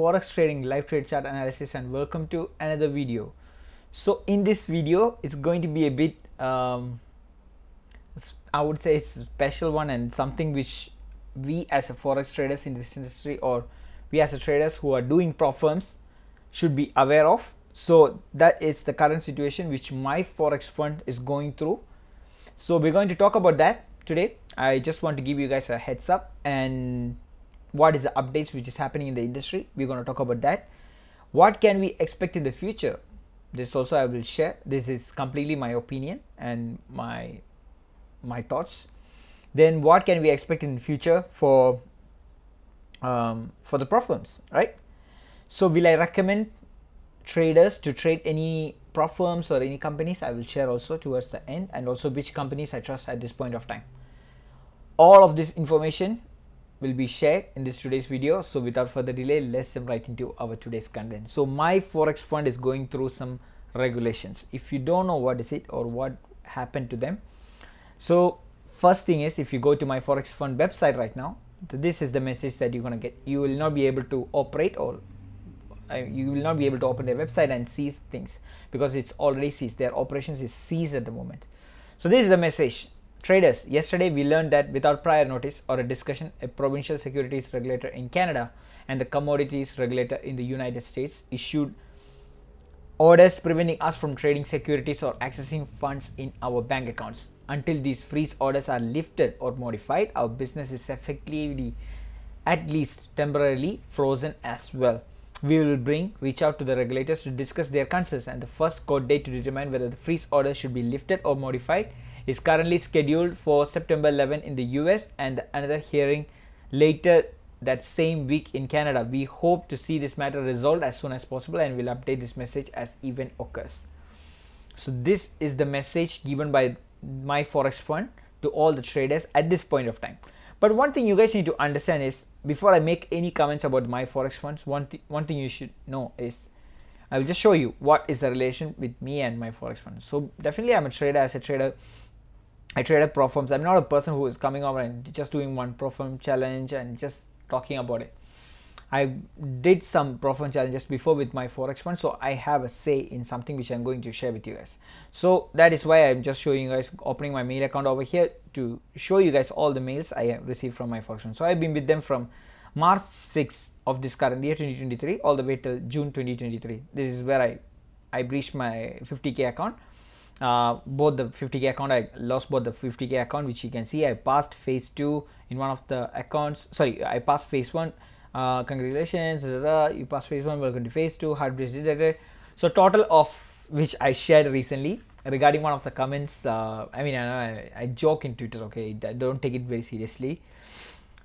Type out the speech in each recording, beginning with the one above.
forex trading live trade chart analysis and welcome to another video. So in this video it's going to be a bit um, I would say it's a special one and something which we as a forex traders in this industry or we as a traders who are doing prop firms should be aware of. So that is the current situation which my forex fund is going through. So we're going to talk about that today. I just want to give you guys a heads up and what is the updates which is happening in the industry we're going to talk about that. What can we expect in the future? This also i will share. This is completely my opinion and my my thoughts. Then what can we expect in the future for um, for the prop firms right? So will i recommend traders to trade any prop firms or any companies? I will share also towards the end and also which companies i trust at this point of time. All of this information will be shared in this today's video. So without further delay let's jump right into our today's content. So my forex fund is going through some regulations. If you don't know what is it or what happened to them so first thing is if you go to my forex fund website right now this is the message that you're going to get. You will not be able to operate or uh, you will not be able to open their website and seize things because it's already seized. Their operations is seized at the moment. So this is the message Traders, yesterday we learned that without prior notice or a discussion, a provincial securities regulator in Canada and the commodities regulator in the United States issued orders preventing us from trading securities or accessing funds in our bank accounts. Until these freeze orders are lifted or modified, our business is effectively, at least temporarily, frozen as well. We will bring reach out to the regulators to discuss their concerns and the first court date to determine whether the freeze order should be lifted or modified is currently scheduled for September 11 in the US and another hearing later that same week in Canada. We hope to see this matter resolved as soon as possible and will update this message as event occurs. So this is the message given by my forex fund to all the traders at this point of time. But one thing you guys need to understand is before I make any comments about my forex funds, one th- one thing you should know is I will just show you what is the relation with me and my forex fund. So definitely I'm a trader as a trader I traded prop firms. I'm not a person who is coming over and just doing one prop firm challenge and just talking about it. I did some prop firm challenges before with my forex fund, so I have a say in something which I'm going to share with you guys. So that is why I'm just showing you guys opening my mail account over here to show you guys all the mails I have received from my forex fund. So I've been with them from March 6th of this current year 2023 all the way till June 2023. This is where I I breached my 50k account uh, both the 50k account I lost both the 50k account which you can see I passed phase 2 in one of the accounts. Sorry I passed phase 1 uh, congratulations you passed phase 1 welcome to phase 2 hard breach detected so total of which I shared recently regarding one of the comments uh, I mean I, I, joke in Twitter okay? I don't take it very seriously.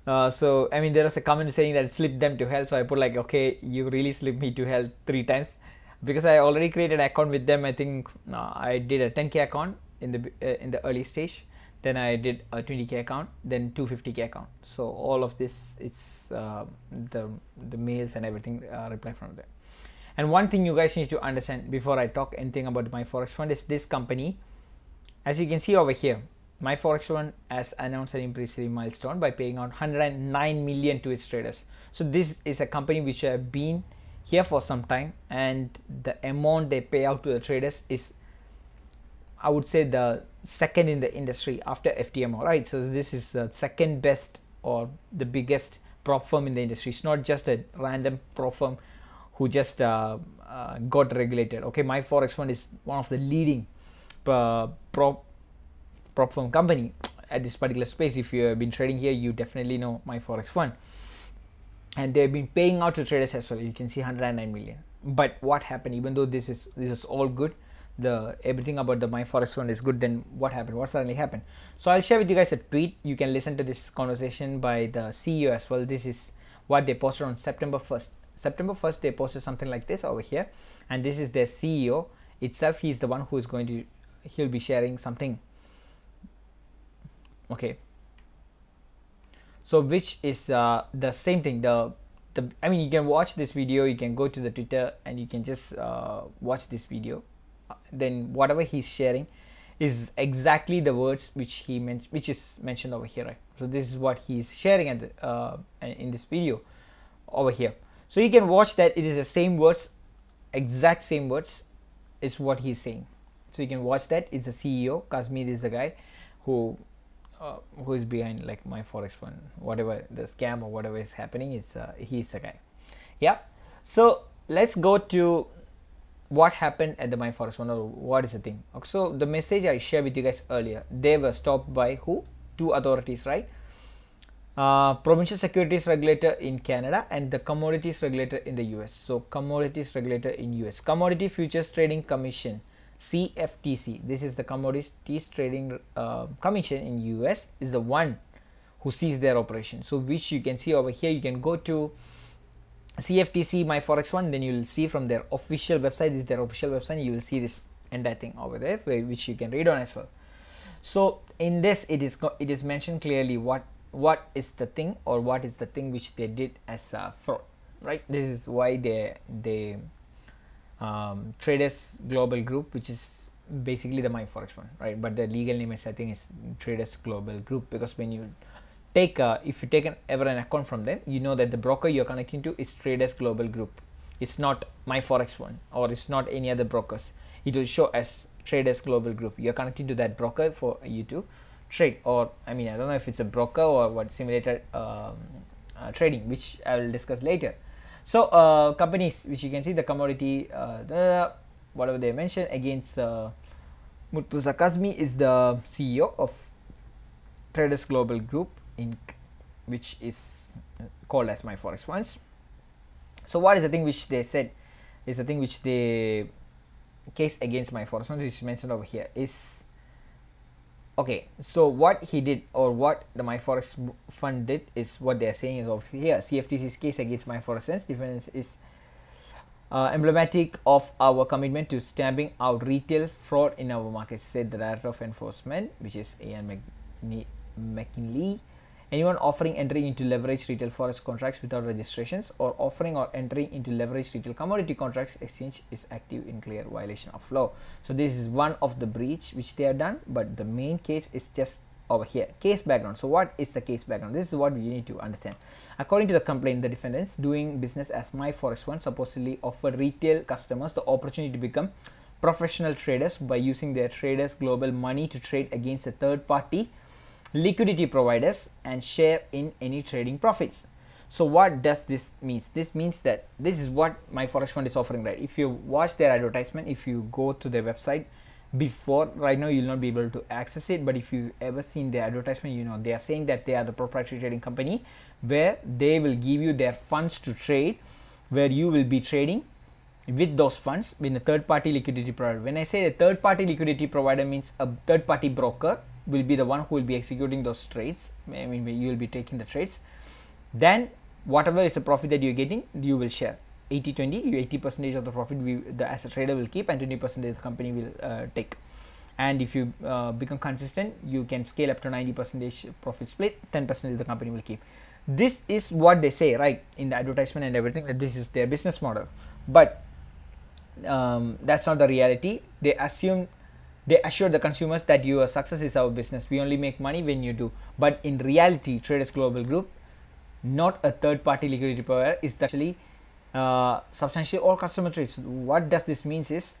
Uh, so I mean there was a comment saying that slipped them to hell. So I put like okay you really slipped me to hell three times because I already created account with them. I think uh, I did a 10k account in the uh, in the early stage. Then I did a 20k account, then 250k account. So all of this, it's uh, the the mails and everything uh, reply from there. And one thing you guys need to understand before I talk anything about my forex fund is this company. As you can see over here, my forex fund has announced an impressive milestone by paying out 109 million to its traders. So this is a company which have been here for some time and the amount they pay out to the traders is I would say the second in the industry after FTMO, right? So this is the second best or the biggest prop firm in the industry. It's not just a random prop firm who just uh, uh, got regulated. Okay, my forex fund is one of the leading uh, prop prop firm company at this particular space. If you have been trading here, you definitely know my forex fund and they've been paying out to traders as well. You can see 109 million. But what happened even though this is this is all good the everything about the my forex fund is good then what happened? What suddenly happened? So i'll share with you guys a tweet. You can listen to this conversation by the ceo as well. This is what they posted on september 1st september 1st they posted something like this over here. And this is their ceo itself. He's the one who is going to he'll be sharing something. Okay so which is uh, the same thing the the i mean you can watch this video you can go to the twitter and you can just uh, watch this video. Then whatever he's sharing is exactly the words which he mentioned which is mentioned over here right? So this is what he's sharing at the, uh, in this video over here. So you can watch that it is the same words exact same words is what he's saying. So you can watch that. It's the ceo kazmi is the guy who uh, who is behind like my forex fund. Whatever the scam or whatever is happening is uh, he's the guy. Yeah? So let's go to what happened at the my forex fund or what is the thing? Okay, so the message i shared with you guys earlier they were stopped by who? Two authorities right? Uh, provincial securities regulator in Canada and the commodities regulator in the US. So commodities regulator in US. Commodity Futures Trading Commission CFTC. This is the Commodities Trading uh, Commission in US is the one who sees their operation. So which you can see over here. You can go to CFTC My Forex Fund. Then you will see from their official website. This is their official website. You will see this entire thing over there, which you can read on as well. So in this, it is it is mentioned clearly what what is the thing or what is the thing which they did as a fraud, right? This is why they they um, Traders Global Group, which is basically the My Forex Fund, right? But the legal name is I think is Traders Global Group because when you take a, if you take an ever an account from them, you know that the broker you're connecting to is Traders Global Group. It's not My Forex Fund or it's not any other brokers. It will show as Traders Global Group. You're connecting to that broker for you to trade, or I mean I don't know if it's a broker or what simulated um, uh, trading, which I will discuss later. So uh, companies which you can see the commodity uh, whatever they mentioned against uh, Murtuza Kazmi is the CEO of Traders Global Group Inc, which is called as my forex funds. So what is the thing which they said is the thing which they case against my forex funds which is mentioned over here is okay so what he did or what the myforex fund did is what they are saying is over here. Cftc's case against myforex funds is uh, emblematic of our commitment to stamping out retail fraud in our markets said the director of enforcement which is ian mcginley Anyone offering entry into leverage retail forex contracts without registrations or offering or entering into leverage retail commodity contracts exchange is active in clear violation of law. So this is one of the breach which they have done, but the main case is just over here. Case background. So what is the case background? This is what you need to understand. According to the complaint, the defendants doing business as My Forex Fund supposedly offered retail customers the opportunity to become professional traders by using their traders global money to trade against a third party liquidity providers and share in any trading profits. So what does this means? This means that this is what my forex fund is offering, right? If you watch their advertisement, if you go to their website before right now, you'll not be able to access it. But if you've ever seen their advertisement, you know they are saying that they are the proprietary trading company where they will give you their funds to trade, where you will be trading with those funds in a third party liquidity provider. When I say a third party liquidity provider means a third party broker will be the one who will be executing those trades. I mean you will be taking the trades. Then whatever is the profit that you're getting you will share. 80 20 you 80 percentage of the profit we the as a trader will keep and 20 percent the company will uh, take. And if you uh, become consistent you can scale up to 90 percentage profit split 10 percent the company will keep. This is what they say right in the advertisement and everything that this is their business model. But um, that's not the reality. They assume they assure the consumers that your success is our business. We only make money when you do. But in reality traders global group not a third party liquidity provider is actually uh, substantially all customer trades. What does this means is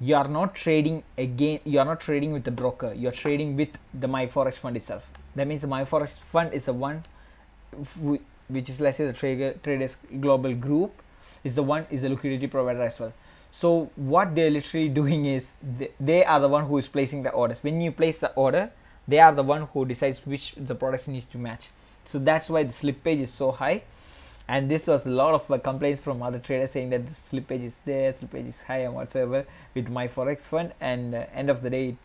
you are not trading again you are not trading with the broker. You are trading with the my forex fund itself. That means the my forex fund is the one which is let's say the trader, traders global group is the one is the liquidity provider as well so what they're literally doing is they, they are the one who is placing the orders. When you place the order they are the one who decides which the products needs to match. So that's why the slippage is so high. And this was a lot of uh, complaints from other traders saying that the slippage is there slippage is high and whatsoever with my forex fund. And uh, end of the day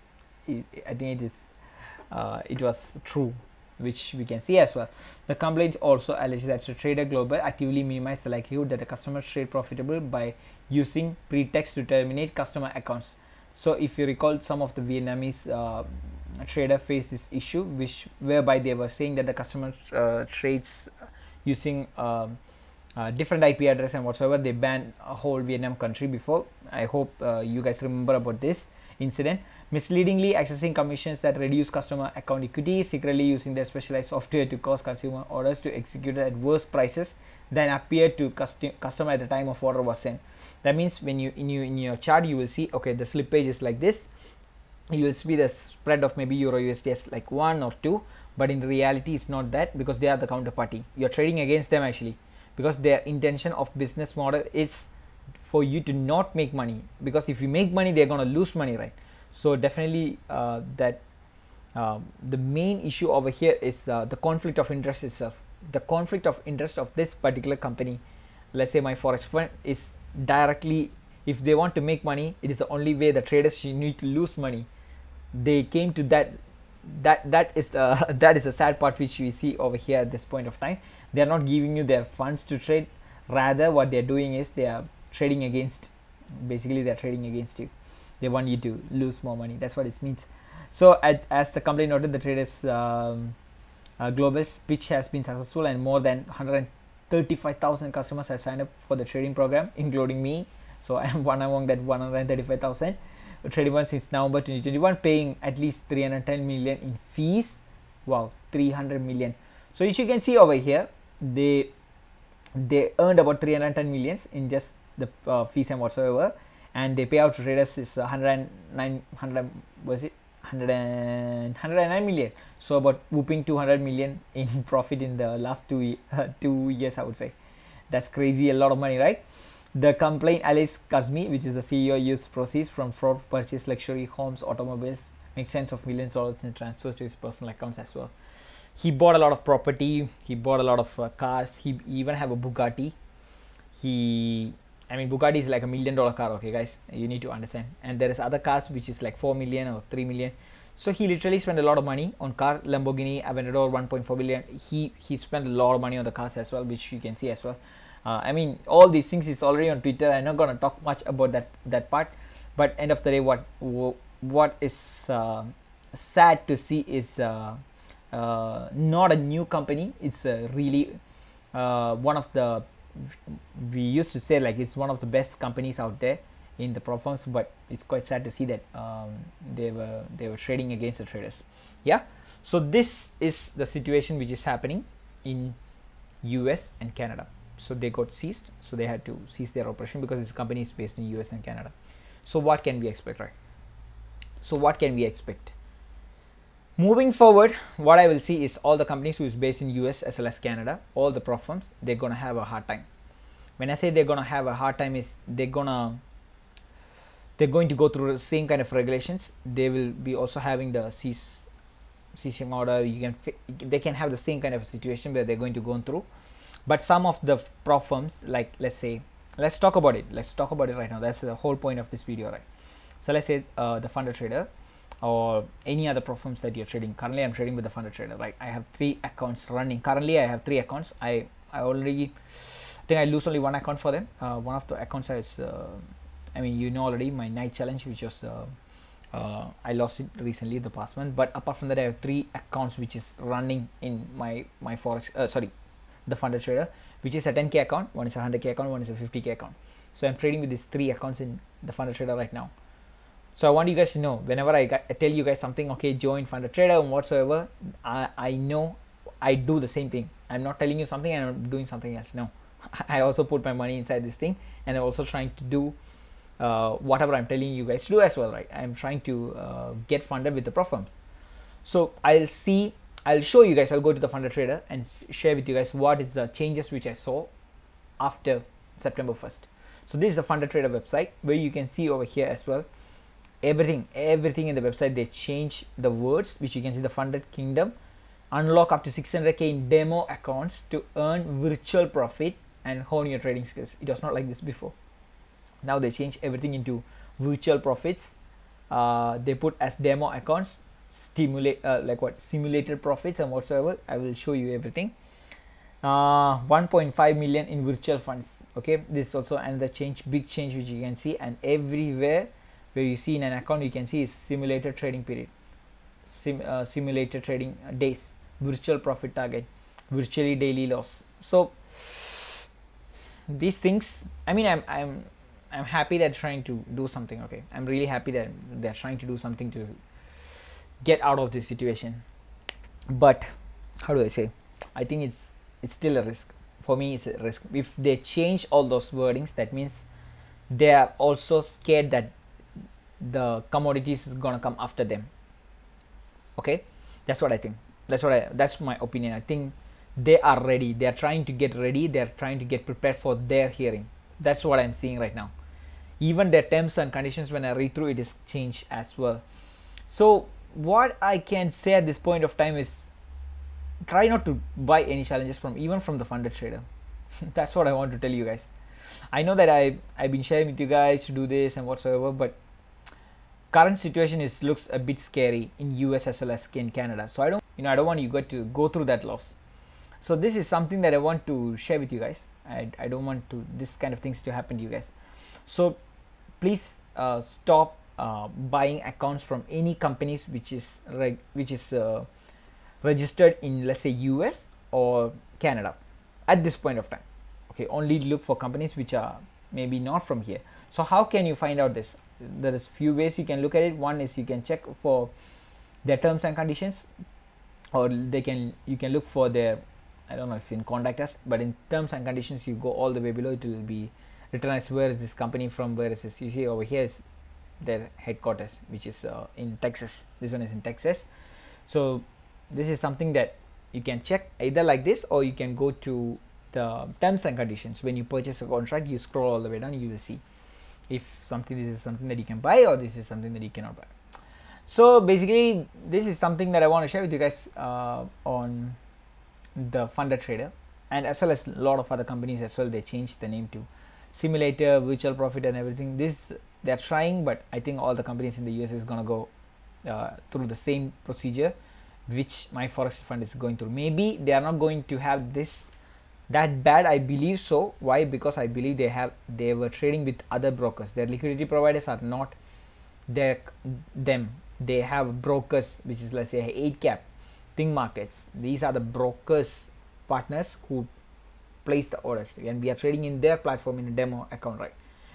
it, it, i think it is uh, it was true which we can see as well. The complaint also alleges that the trader global actively minimized the likelihood that the customers trade profitable by using pretext to terminate customer accounts. So if you recall some of the Vietnamese uh, trader faced this issue which whereby they were saying that the customer uh, trades using um, uh, different IP address and whatsoever they banned a whole Vietnam country before. I hope uh, you guys remember about this incident misleadingly accessing commissions that reduce customer account equity, secretly using their specialized software to cause consumer orders to execute at worse prices than appeared to custom, customer at the time of order was sent that means when you in, you in your chart you will see okay the slippage is like this. You will see the spread of maybe euro usd as like one or two but in reality it's not that because they are the counterparty. You're trading against them actually because their intention of business model is for you to not make money. Because if you make money they're going to lose money right? So definitely uh, that um, the main issue over here is uh, the conflict of interest itself. The conflict of interest of this particular company. Let's say my forex fund is directly if they want to make money it is the only way the traders need to lose money. They came to that that that is the that is the sad part which we see over here at this point of time. They are not giving you their funds to trade. Rather what they are doing is they are trading against basically they are trading against you. They want you to lose more money. That's what it means. So at, as the company noted the traders um, uh, pitch has been successful and more than 135,000 customers have signed up for the trading program including me. So i am one among that 135,000 trading one since November 2021 paying at least 310 million in fees. Wow 300 million. So as you can see over here they they earned about 310 millions in just the uh, fees and whatsoever. And they pay out to traders is 109 100 was it 100 and 109 million so about whooping 200 million in profit in the last two uh, two years i would say that's crazy a lot of money right the complaint Alice Kazmi, which is the CEO, used proceeds from fraud purchase luxury homes, automobiles, make sense of millions of dollars in transfers to his personal accounts as well. He bought a lot of property. He bought a lot of uh, cars. He even have a Bugatti. He, I mean, Bugatti is like a million dollar car. Okay, guys, you need to understand. And there is other cars which is like four million or three million. So he literally spent a lot of money on car. Lamborghini Aventador 1.4 billion. He he spent a lot of money on the cars as well, which you can see as well uh, i mean all these things is already on twitter i'm not going to talk much about that that part but end of the day what what is uh, sad to see is uh, uh not a new company it's really uh, one of the we used to say like it's one of the best companies out there in the performance but it's quite sad to see that um, they were they were trading against the traders. Yeah? So this is the situation which is happening in us and canada. So they got seized. So they had to cease their operation because this company is based in us and canada. So what can we expect right? So what can we expect moving forward what i will see is all the companies who is based in us as well as canada all the prop firms they're gonna have a hard time. When i say they're gonna have a hard time is they're gonna they're going to go through the same kind of regulations. They will be also having the cease ceasing order. You can they can have the same kind of situation where they're going to go through. But some of the prop firms like let's say let's talk about it. Let's talk about it right now. That's the whole point of this video right? So let's say uh, the funded trader or any other prop firms that you're trading. Currently i'm trading with the funded trader. Right i have three accounts running. Currently i have three accounts. I i already think i lose only one account for them. Uh, one of the accounts is uh, i mean you know already my night challenge which was uh, uh, I lost it recently the past month. But apart from that I have three accounts which is running in my my forex uh, sorry the funded trader which is a 10k account one is a 100k account one is a 50k account. So i'm trading with these three accounts in the funded trader right now so i want you guys to know whenever i, got, I tell you guys something okay join funded trader and whatsoever i i know i do the same thing. I'm not telling you something and i'm doing something else no. I also put my money inside this thing and i'm also trying to do uh, whatever i'm telling you guys to do as well right? I'm trying to uh, get funded with the prop firms. So i'll see I'll show you guys, I'll go to the Funded Trader and share with you guys what is the changes which I saw after September 1st. So this is the Funded Trader website where you can see over here as well everything, everything in the website they change the words which you can see the funded kingdom unlock up to 600k in demo accounts to earn virtual profit and hone your trading skills. It was not like this before. Now they change everything into virtual profits. Uh, they put as demo accounts stimulate uh, like what simulated profits and whatsoever i will show you everything uh 1.5 million in virtual funds okay this is also another change big change which you can see and everywhere where you see in an account you can see is simulated trading period Sim, uh, simulated trading days virtual profit target virtually daily loss. So these things i mean i'm i'm i'm happy they're trying to do something okay? I'm really happy that they're trying to do something to get out of this situation. But how do i say? I think it's it's still a risk. For me it's a risk. If they change all those wordings that means they are also scared that the commodities is gonna come after them. Okay? That's what i think. That's what i that's my opinion. I think they are ready. They are trying to get ready. They are trying to get prepared for their hearing. That's what i'm seeing right now. Even their terms and conditions when i read through it is changed as well. So what i can say at this point of time is try not to buy any challenges from even from the funded trader. That's what i want to tell you guys. I know that i i've been sharing with you guys to do this and whatsoever but current situation is looks a bit scary in us as well as in canada. So i don't you know i don't want you guys to go through that loss. So this is something that i want to share with you guys. I, I don't want to this kind of things to happen to you guys. So please uh, stop uh, buying accounts from any companies which is reg- which is uh, registered in let's say US or Canada at this point of time. Okay only look for companies which are maybe not from here. So how can you find out this there is few ways you can look at it. One is you can check for their terms and conditions or they can you can look for their I don't know if in contact us but in terms and conditions you go all the way below it will be written as where is this company from? Where is this? You see over here is their headquarters which is uh, in Texas. This one is in Texas. So this is something that you can check either like this or you can go to the terms and conditions. When you purchase a contract you scroll all the way down you will see if something this is something that you can buy or this is something that you cannot buy. So basically this is something that i want to share with you guys uh, on the funded trader and as well as a lot of other companies as well they changed the name to simulator virtual profit and everything. This they're trying but i think all the companies in the us is going to go uh, through the same procedure which my forex fund is going through. Maybe they are not going to have this that bad i believe so. Why? Because i believe they have they were trading with other brokers. Their liquidity providers are not their them. They have brokers which is let's say Eightcap think markets. These are the brokers partners who place the orders. And we are trading in their platform in a demo account right?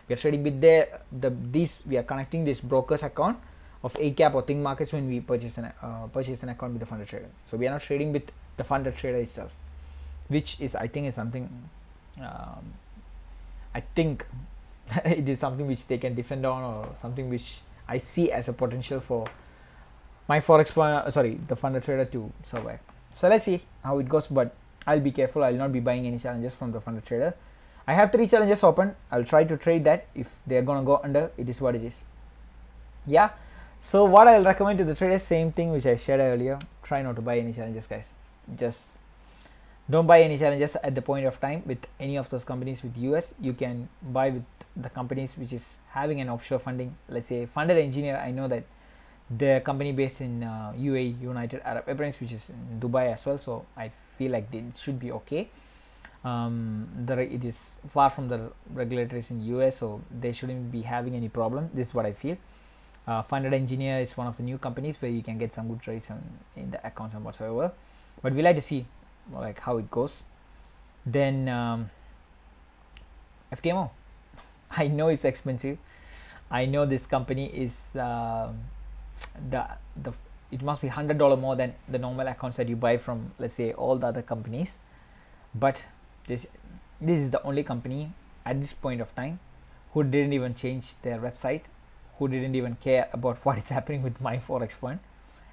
We are trading with their the these we are connecting this brokers account of Eightcap or ThinkMarkets when we purchase an uh, purchase an account with the funded trader. So we are not trading with the funded trader itself which is i think is something um, i think it is something which they can defend on or something which i see as a potential for my forex uh, sorry the funded trader to survive. So let's see how it goes but i'll be careful. I'll not be buying any challenges from the funded trader. I have three challenges open. I'll try to trade that. If they're gonna go under it is what it is. Yeah. So what I'll recommend to the traders, same thing which I shared earlier. Try not to buy any challenges, guys. Just don't buy any challenges at the point of time with any of those companies with US. You can buy with the companies which is having an offshore funding. Let's say funded engineer. I know that the company based in uh, UAE, United Arab Emirates, which is in Dubai as well. So I feel like it should be okay. Um, the it is far from the regulators in US, so they shouldn't be having any problem. This is what I feel uh, funded engineer is one of the new companies where you can get some good trades on, in the accounts and whatsoever but we like to see like how it goes then um, ftmo i know it's expensive. I know this company is uh, the the it must be hundred dollar more than the normal accounts that you buy from let's say all the other companies. But this this is the only company at this point of time who didn't even change their website who didn't even care about what is happening with my forex fund.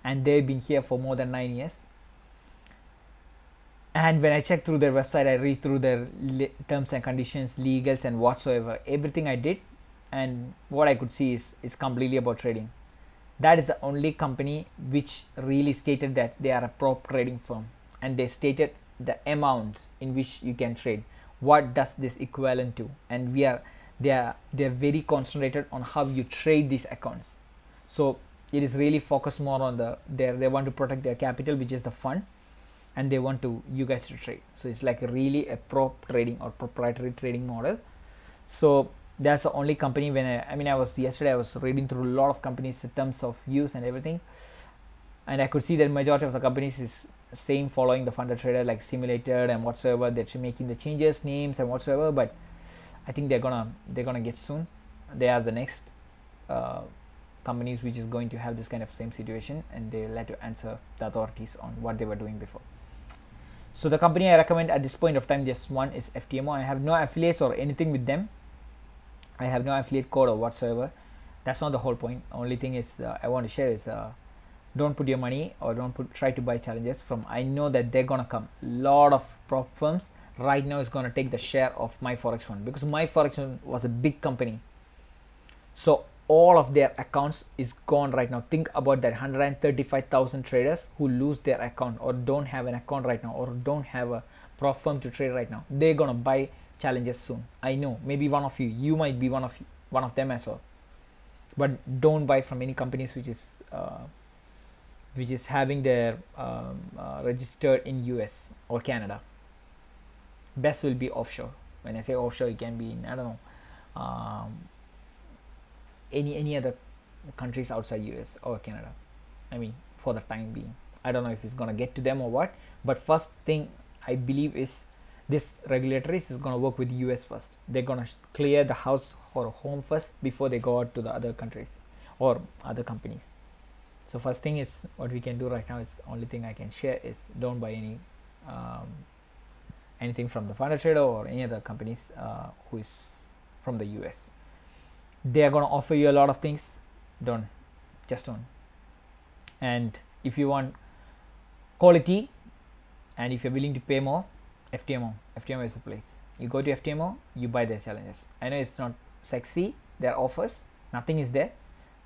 And they've been here for more than nine years and when i check through their website i read through their terms and conditions legals and whatsoever. Everything i did and what i could see is is completely about trading. That is the only company which really stated that they are a prop trading firm. And they stated the amount in which you can trade. What does this equivalent to? And we are they are they are very concentrated on how you trade these accounts. So it is really focused more on the they they want to protect their capital which is the fund and they want to you guys to trade so it's like really a prop trading or proprietary trading model so that's the only company when I, I mean I was yesterday I was reading through a lot of companies in terms of use and everything and I could see that majority of the companies is same following the funded trader like simulator and whatsoever they're making the changes names and whatsoever but I think they're gonna they're gonna get soon. They are the next uh, companies which is going to have this kind of same situation, and they'll have to answer the authorities on what they were doing before. So the company i recommend at this point of time just one is ftmo i have no affiliates or anything with them. I have no affiliate code or whatsoever. That's not the whole point. Only thing is uh, i want to share is uh, don't put your money or don't put try to buy challenges from i know that they're gonna come. A lot of prop firms right now is gonna take the share of my forex fund because my forex fund was a big company. So all of their accounts is gone right now. Think about that 135000 traders who lose their account or don't have an account right now or don't have a prop firm to trade right now. They're gonna buy challenges soon. I know maybe one of you you might be one of one of them as well. But don't buy from any companies which is uh, which is having their um, uh, registered in us or canada. Best will be offshore. When i say offshore it can be in i don't know um, any any other countries outside US or Canada. I mean, for the time being, I don't know if it's gonna get to them or what. But first thing I believe is this regulatory is gonna work with US first. They're gonna clear the house or home first before they go out to the other countries or other companies. So first thing is what we can do right now is only thing I can share is don't buy any um, anything from the Funded Trader or any other companies uh, who is from the US they are going to offer you a lot of things don't just don't. And if you want quality and if you're willing to pay more ftmo ftmo is the place. You go to ftmo you buy their challenges. I know it's not sexy their offers nothing is there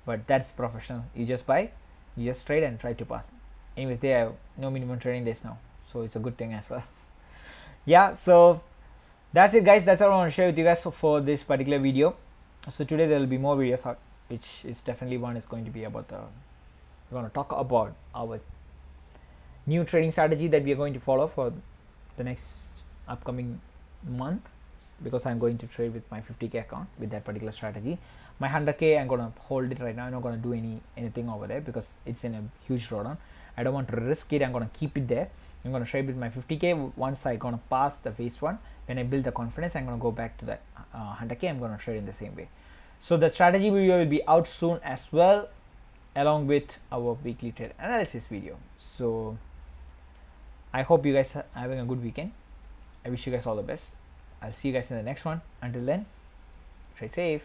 but that's professional. You just buy you just trade and try to pass. Anyways they have no minimum trading days now so it's a good thing as well. Yeah so that's it guys. That's all i want to share with you guys for this particular video so today there will be more videos which is definitely one is going to be about the we're going to talk about our new trading strategy that we are going to follow for the next upcoming month because I'm going to trade with my 50k account with that particular strategy. My 100k I'm gonna hold it right now. I'm not gonna do any anything over there because it's in a huge drawdown. I don't want to risk it. I'm gonna keep it there I'm gonna trade with my 50k once I gonna pass the phase one when I build the confidence I'm gonna go back to that uh, 100k I'm gonna trade in the same way. So the strategy video will be out soon as well along with our weekly trade analysis video. So I hope you guys are having a good weekend. I wish you guys all the best. I'll see you guys in the next one. Until then trade safe